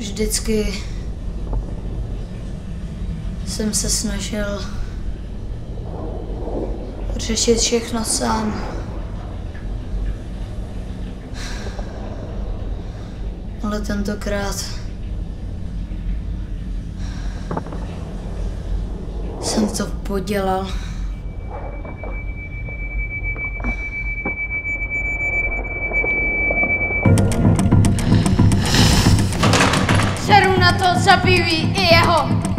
Vždycky jsem se snažil řešit všechno sám. Ale tentokrát jsem to podělal. Shabiri Eho. Eh,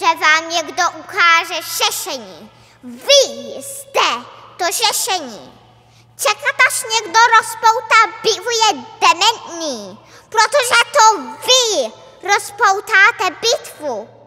że wam niekdo ukaże szeszeni. Wy jste to szeszeni. Czeka też niekdo rozpołta bitwuje dementni, protože to wy rozpołtate bitwu.